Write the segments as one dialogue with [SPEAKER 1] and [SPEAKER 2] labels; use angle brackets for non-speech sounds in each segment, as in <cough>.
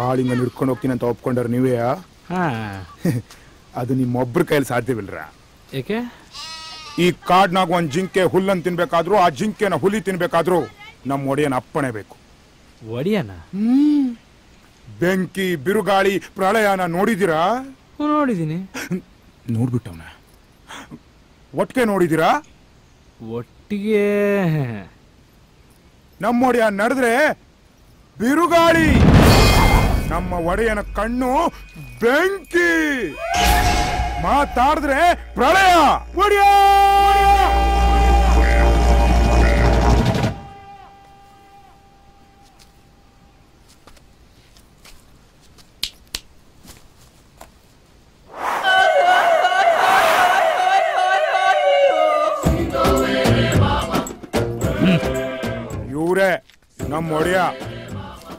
[SPEAKER 1] ಕಾಳಿಂಗ ಹಿಡ್ಕೊಂಡು ಹೋಗ್ತೀನಿ ಅಂತ ಒಪ್ಕೊಂಡವ್ರು ನೀವೇ <laughs> ಅದು ನಿಮ್ಮೊಬ್ರ ಕೈಯಲ್ಲಿ ಸಾಧ್ಯವಿಲ್ರ?
[SPEAKER 2] ಏಕೆ?
[SPEAKER 1] ಈ ಕಾಡ್ನಾಗ ಒಂದು ಜಿಂಕೆ ಹುಲ್ಲನ್ನು ತಿನ್ಬೇಕಾದ್ರೂ ಆ ಜಿಂಕೆನ ಹುಲಿ ತಿನ್ಬೇಕಾದ್ರೂ ನಮ್ಮ ಒಡೆಯನ ಅಪ್ಪಣೆ ಬೇಕು.
[SPEAKER 2] ಒಡಿಯನ?
[SPEAKER 1] ಬೆಂಕಿ ಬಿರುಗಾಳಿ ಪ್ರಳಯನ ನೋಡಿದಿರಾ?
[SPEAKER 2] ನೋಡಿದೀನಿ.
[SPEAKER 1] ನೋಡ್ಬಿಟ್ಟವನ. ಒಟ್ಟಿಗೆ ನೋಡಿದಿರಾ?
[SPEAKER 2] ಒಟ್ಟಿಗೆ
[SPEAKER 1] ನಮ್ಮ ಒಡೆಯ ನಡೆದ್ರೆ ಬಿರುಗಾಳಿ! ನಮ್ಮ ಒಡೆಯನ ಕಣ್ಣು ಬೆಂಕಿ. ಮಾತಾಡಿದ್ರೆ ಪ್ರಳಯ. ಒಡೆಯ! ಇವರೇ ನಮ್ಮ ಒಡೆಯ.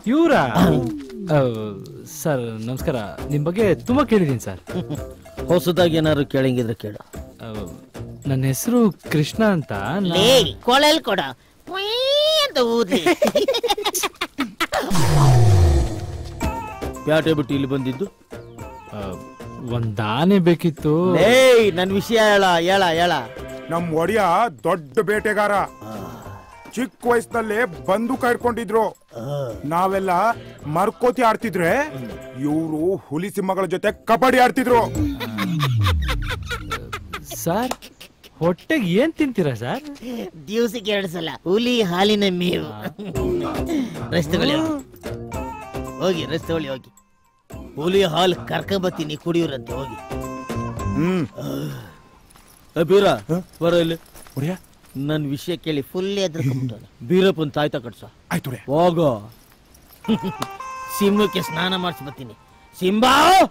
[SPEAKER 2] ಇವರ? ಸರ್ ನಮಸ್ಕಾರ. ನಿಮ್ಮ ಬಗ್ಗೆ ತುಂಬ ಕೇಳಿದ್ದೀನಿ ಸರ್.
[SPEAKER 3] ಹೊಸದಾಗಿ ಏನಾದ್ರು ಕೇಳಂಗಿದ್ರೆ ಕೇಳು.
[SPEAKER 2] ನನ್ನ ಹೆಸರು ಕೃಷ್ಣ ಅಂತ.
[SPEAKER 4] ಕೊಳಲ್ ಕೊಡ. <laughs>
[SPEAKER 3] ಪ್ಯಾಟೆ ಬಿಟ್ಟು ಇಲ್ಲಿ ಬಂದಿದ್ದು?
[SPEAKER 2] ಒಂದ್ ಆನೆ ಬೇಕಿತ್ತು.
[SPEAKER 3] ಏಯ್ ನನ್ ವಿಷಯ ಹೇಳ ಹೇಳ ಹೇಳ.
[SPEAKER 1] ನಮ್ ಒಡಿಯ ದೊಡ್ಡ ಬೇಟೆಗಾರ. ಚಿಕ್ಕ ವಯಸ್ಸಿನಲ್ಲೇ ಬಂದೂಕ ಇಟ್ಕೊಂಡಿದ್ರು ನಾವೆಲ್ಲ ಮರ್ಕೋತಿ ಆಡ್ತಿದ್ರೆ ಇವರು ಹುಲಿ ಸಿಂಹಗಳ ಜೊತೆ ಕಬಡ್ಡಿ ಆಡ್ತಿದ್ರು.
[SPEAKER 2] ಸರ್ ಹೊಟ್ಟೆಗೆ ಏನ್ ತಿಂತೀರಾ ಸರ್?
[SPEAKER 4] ದಿವಸಕ್ಕೆ ಎರಡು ಸಲ ಹುಲಿ ಹಾಲಿನ ಮೇವು. ರಸ್ತೆ ಬಳಿ ಹೋಗಿ. ರಸ್ತೆ ಬಳಿ ಹೋಗಿ. ಹುಲಿ ಹಾಲು ಕರ್ಕೊಂಬತ್ತೀನಿ ಕುಡಿಯೋರಂತೆ ಹೋಗಿ.
[SPEAKER 1] ಹ್ಮ್.
[SPEAKER 3] ಏ, ಬೀರ ಬರ ಇಲ್ಲಿ. ನನ್ ವಿಷಯ ಕೇಳಿ
[SPEAKER 4] ಫುಲ್ ಎದ್ರಕೊಂಡ್ಬಿಟ್ಟವನೆ
[SPEAKER 3] ಬೀರಪ್ಪನ್ ತಾಯ್ತ ಕಟ್ಸ.
[SPEAKER 1] ಆಯ್ತು
[SPEAKER 3] ಹೋಗೋ. <laughs>
[SPEAKER 4] ಸಿಂಹಕ್ಕೆ ಸ್ನಾನ ಮಾಡಿಸ್ಬತ್ತೀನಿ ಸಿಂಬಾ!